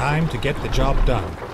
Time to get the job done.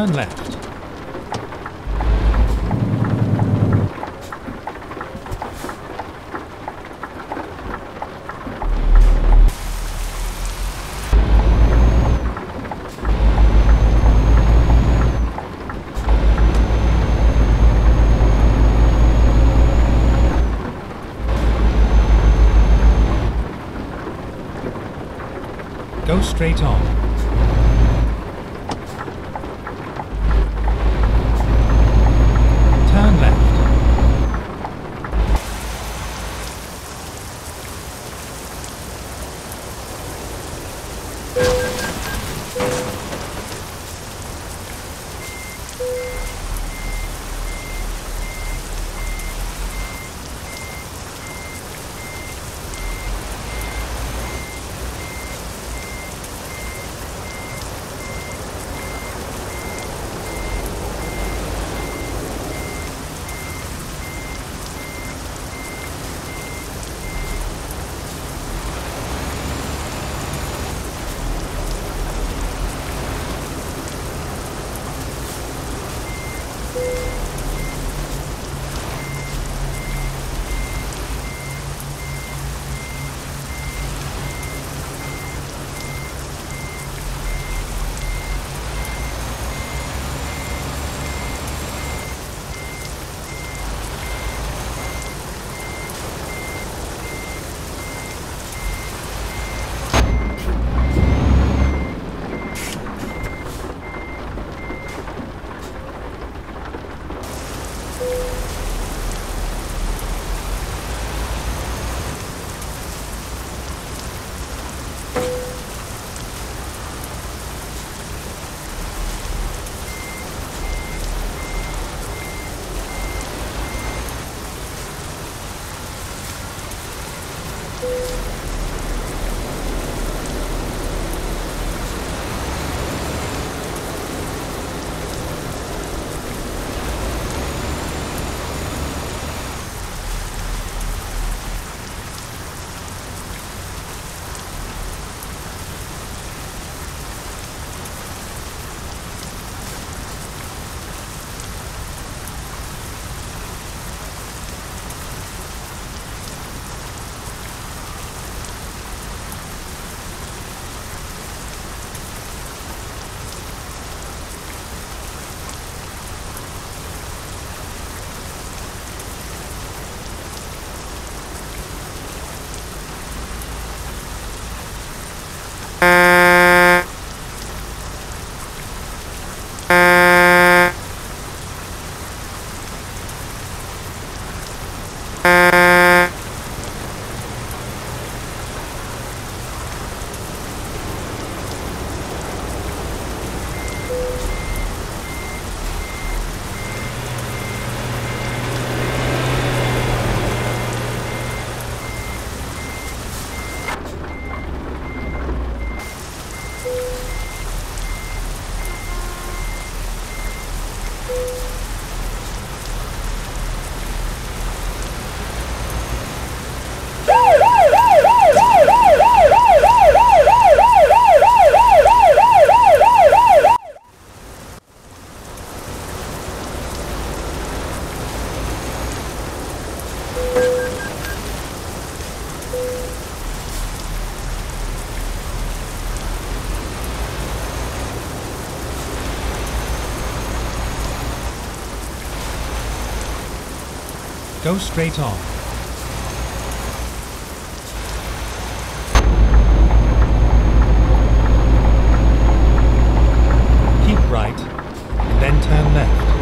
Turn left. Go straight on. Go straight on. Keep right, then turn left.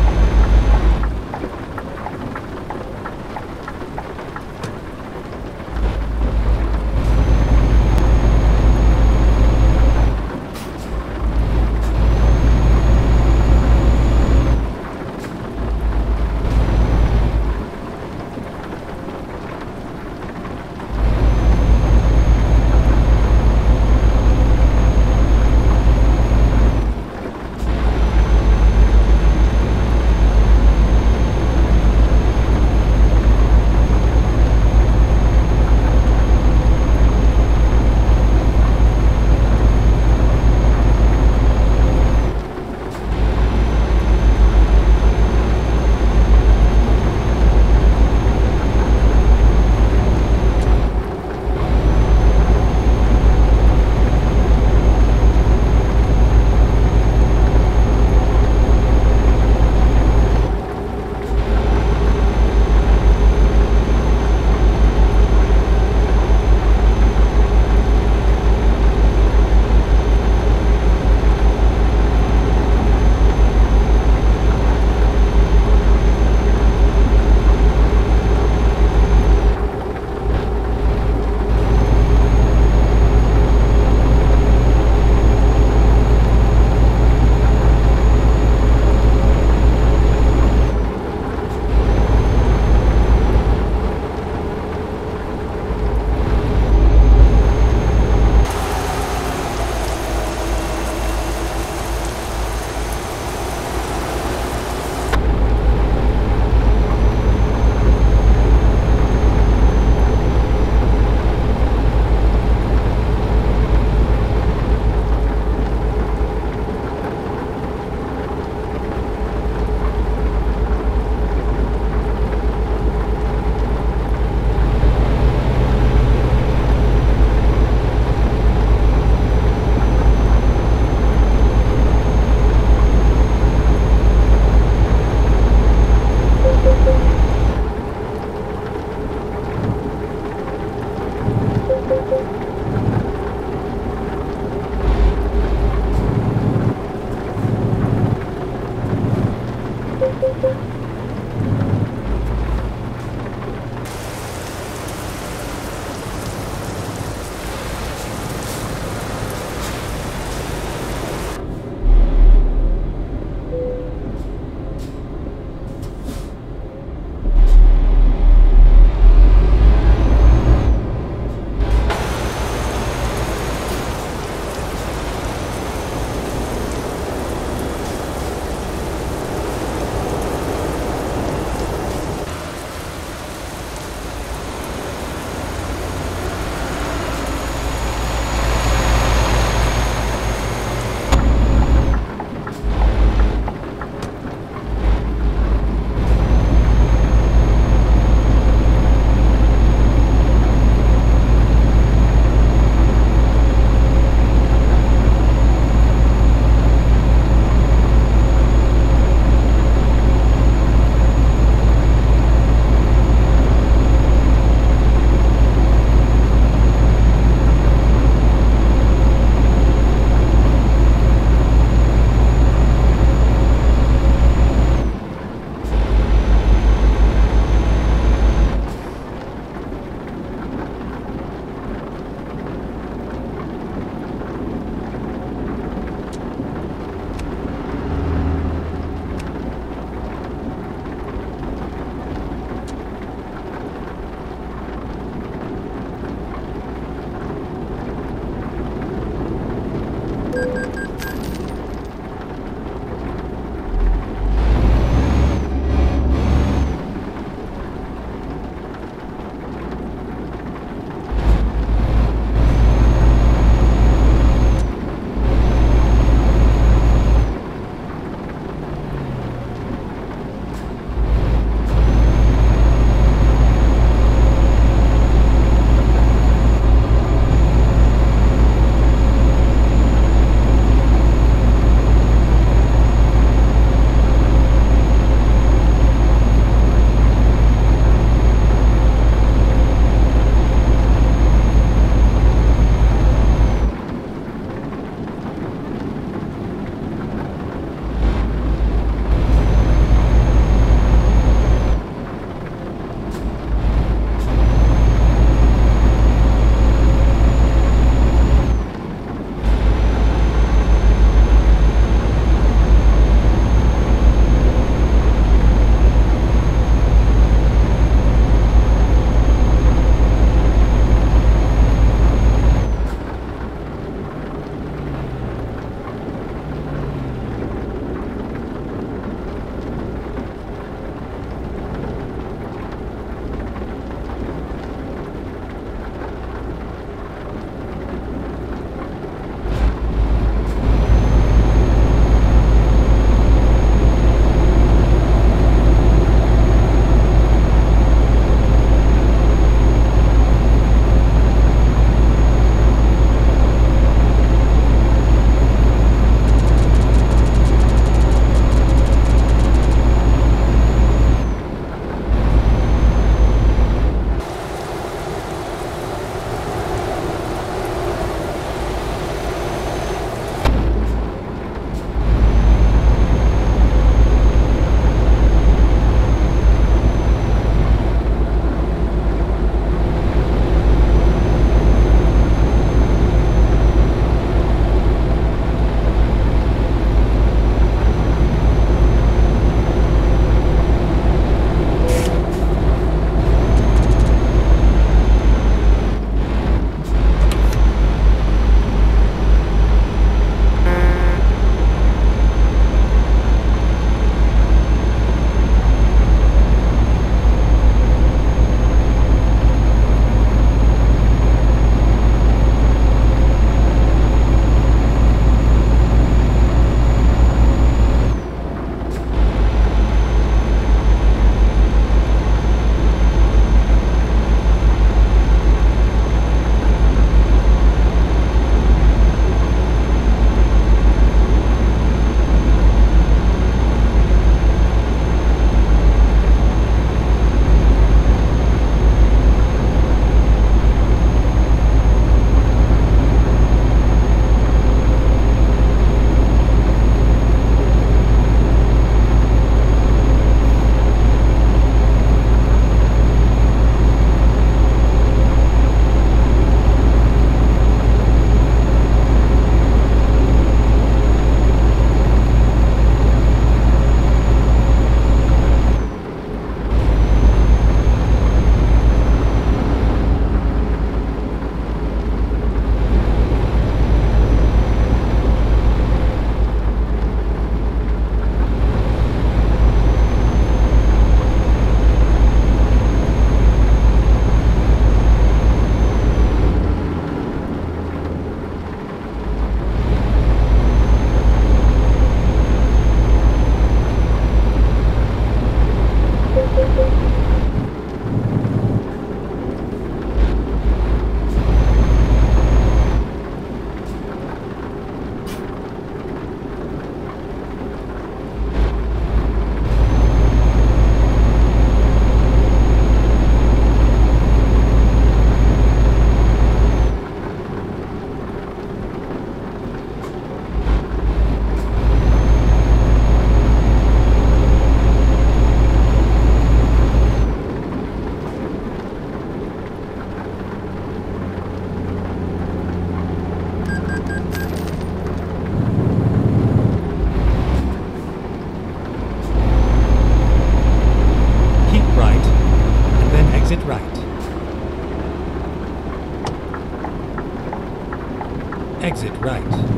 Exit right.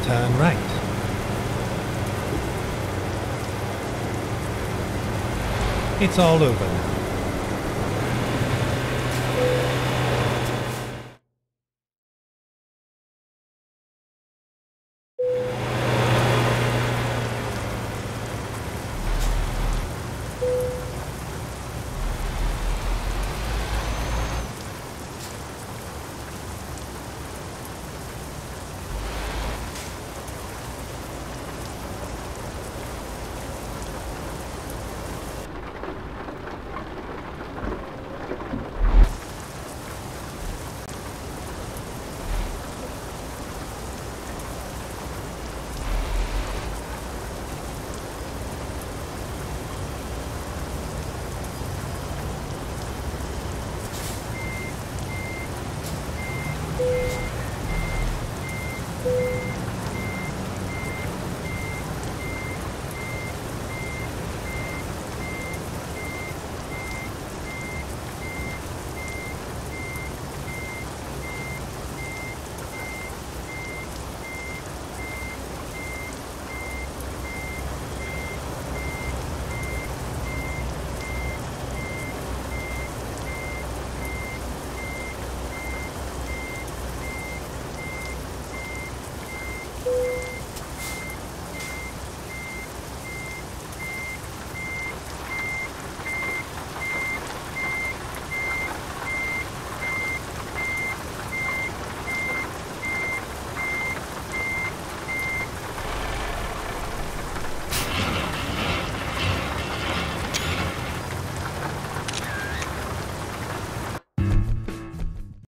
Turn right. It's all over now.